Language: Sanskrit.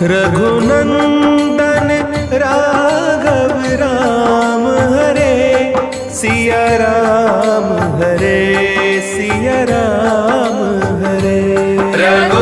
रघुनन्दन राघव राम हरे सिया राम हरे सिया राम हरे।